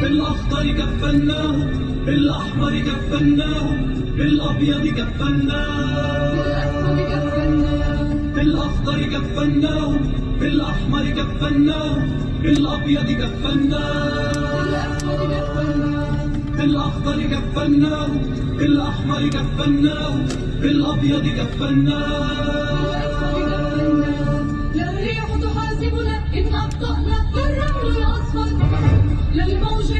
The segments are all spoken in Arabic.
بالأخضر كفناهم بالأحمر كفناهم الأبيض كفناهم بالأخضر كفناهم بالأحمر كفناهم بالأبيض كفناه بالأخضر كفناه بالأحمر كفناه بالأبيض كفناه لا الريح تحاسبنا. إن أبطأنا والرمل الأصفر لا الموج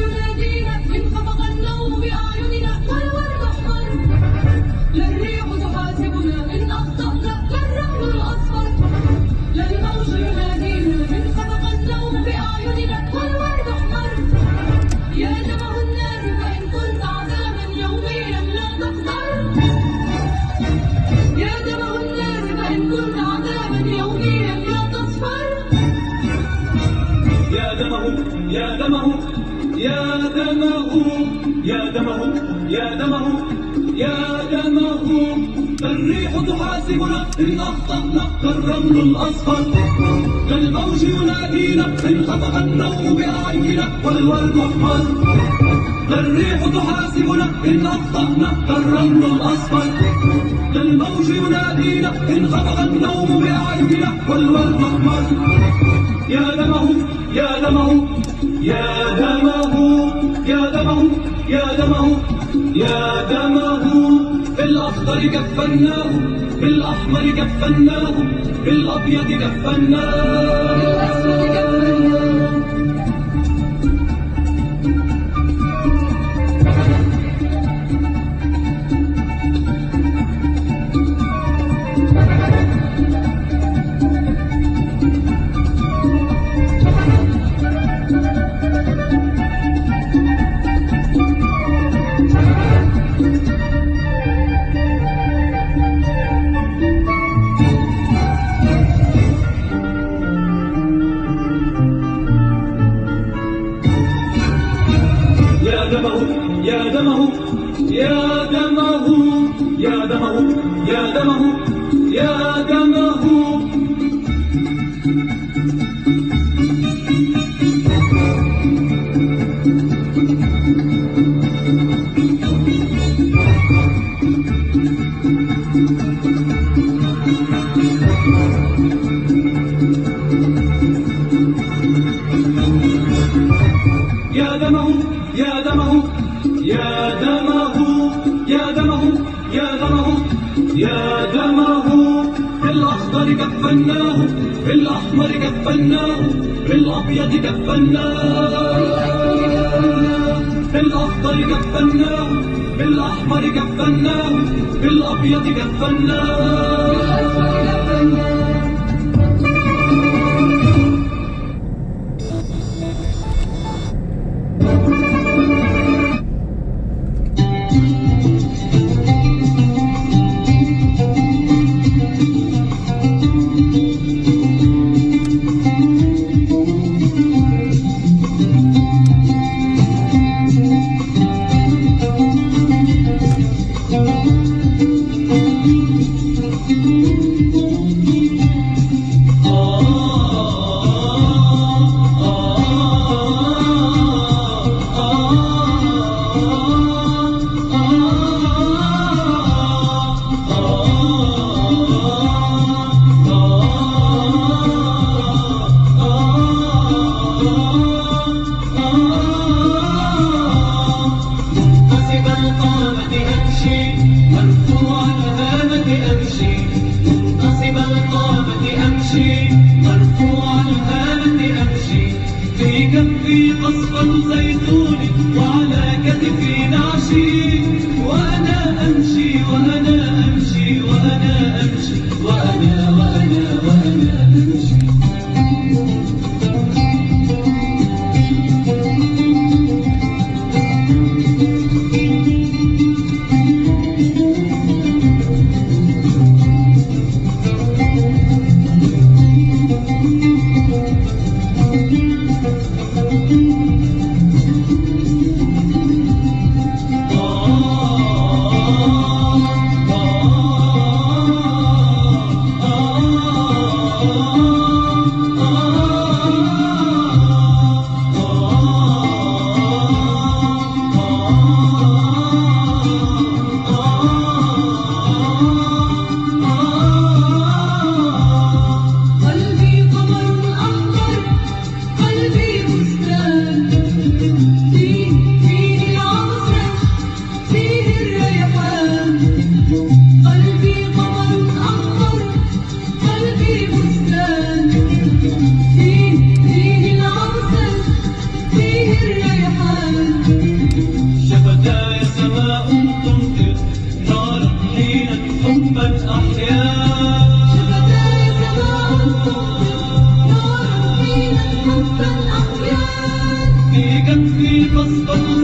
يا دمه يا دمه يا دمه يا دمه يا دمه. الريح تحاسبنا إن أخطأنا. كالرمل الأصفر كالموج ينادينا إن خفق النوم بأعيننا. والورد أحمر الريح تحاسبنا إن أخطأنا. كالرمل الأصفر كالموج ينادينا إن خفق النوم بأعيننا. والورد أحمر يا دمه يا دمه. يا دمه يا دمه يا دمه يا دمه. بالأخضر كفناه بالأحمر كفناه بالأبيض كفناه بالأسود كفنا يا دمه يا دمه. يا كفناه بالأحمر كفناه بالأبيض كفناه بالأخضر كفناه بالأحمر كفناه بالأبيض كفناه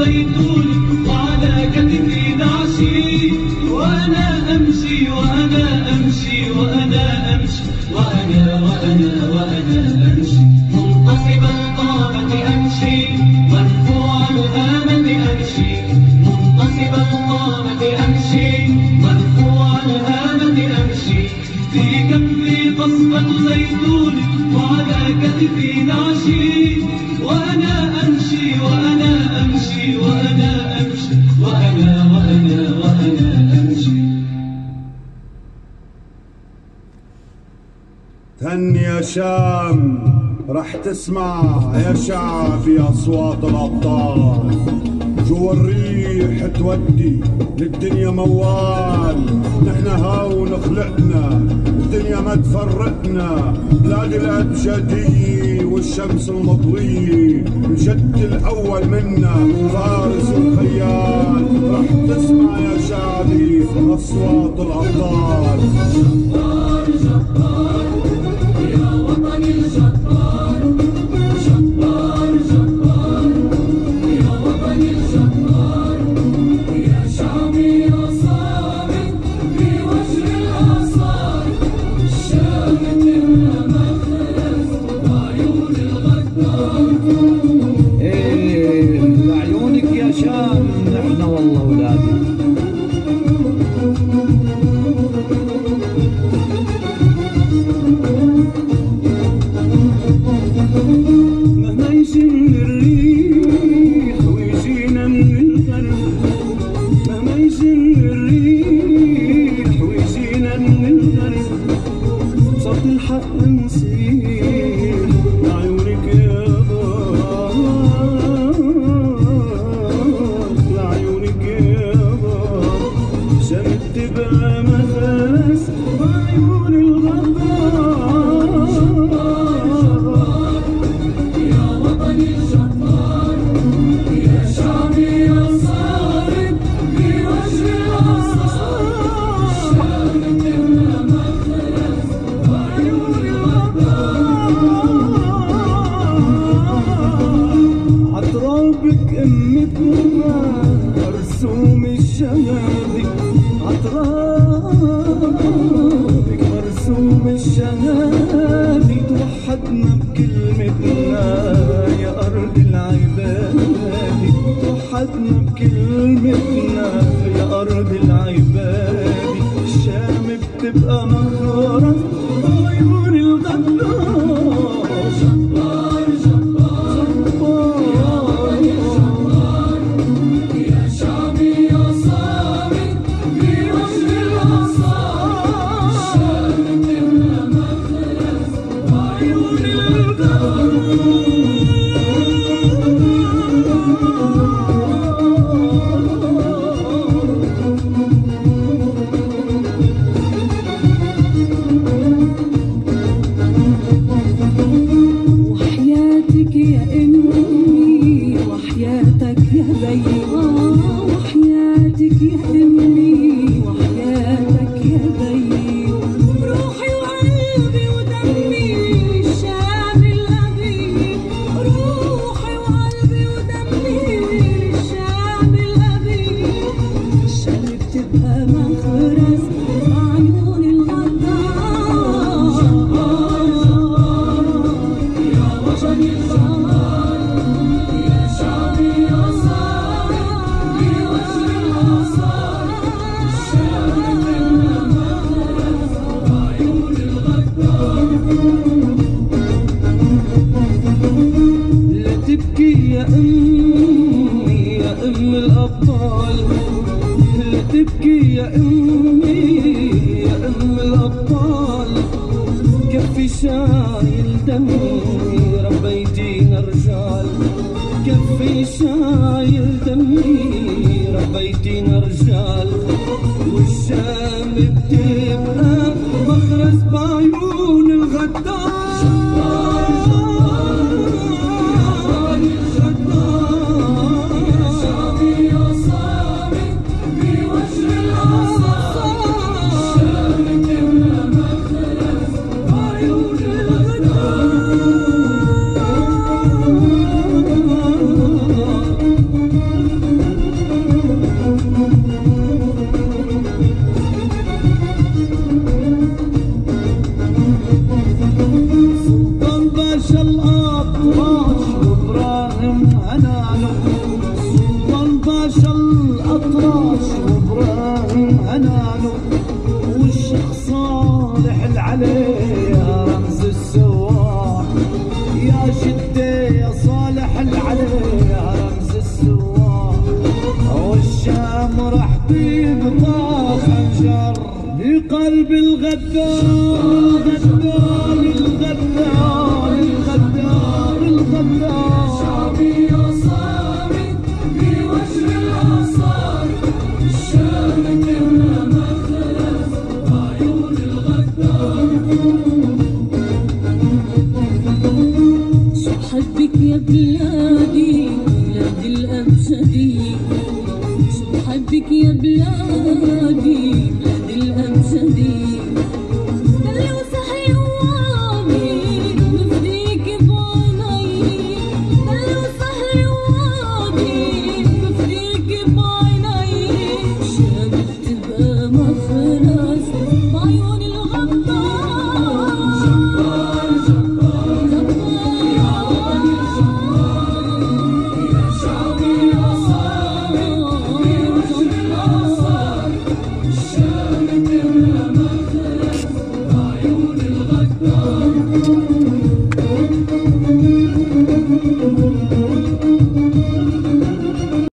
الزيتون وعلى كتفي نعشي وأنا أمشي وأنا أمشي وأنا أمشي وأنا وأنا وأنا أمشي. منتصب القامة أمشي مرفوع الهامة أمشي. منتصب القامة أمشي مرفوع الهامة أمشي. في كفي قصف الزيتون وعلى كتفي نعشي وأنا أمشي وأنا أمشي تن يا شام رح تسمع يا شعبي أصوات الأبطال. جوا الريح تودي للدنيا موال. نحن هون خلقنا الدنيا ما تفرقنا. بلاد الأبجدية والشمس المضوية الجد الأول منا فارس وخيال رح تسمع يا شعبي أصوات الأبطال. توحدنا بكلمتنا يا أرض العباد الشام بتبقى مهارة عيون الغدار جبار جبار وحياتك شايل دمي كفي شايل دمي ربيتينا رجال. والشام قلبي الغدار الغدار الغدار الغدار الغدار شعبي يا صامت في وجه الآثار الشام بعيون الغدار يا بلادي بلاد الأمجدي شو بحبك يا بلادي.